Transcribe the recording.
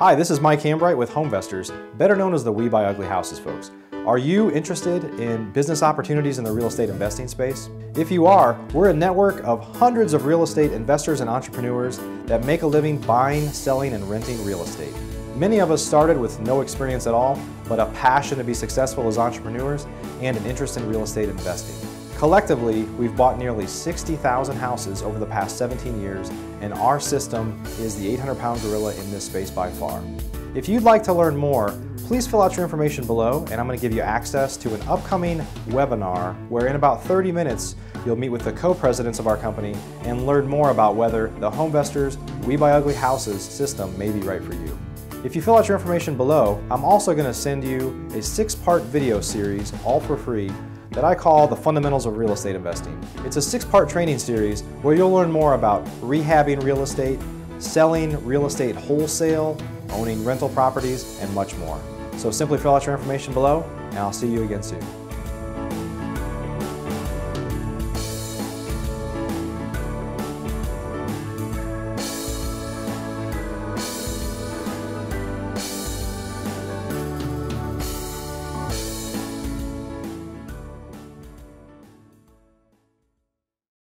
Hi, this is Mike Hambright with Homevestors, better known as the We Buy Ugly Houses folks. Are you interested in business opportunities in the real estate investing space? If you are, we're a network of hundreds of real estate investors and entrepreneurs that make a living buying, selling, and renting real estate. Many of us started with no experience at all, but a passion to be successful as entrepreneurs and an interest in real estate investing. Collectively, we've bought nearly 60,000 houses over the past 17 years, and our system is the 800 pound gorilla in this space by far. If you'd like to learn more, please fill out your information below, and I'm going to give you access to an upcoming webinar where, in about 30 minutes, you'll meet with the co presidents of our company and learn more about whether the Homevestors We Buy Ugly Houses system may be right for you. If you fill out your information below, I'm also going to send you a six part video series, all for free, that I call the Fundamentals of Real Estate Investing. It's a six-part training series where you'll learn more about rehabbing real estate, selling real estate wholesale, owning rental properties, and much more. So simply fill out your information below, and I'll see you again soon.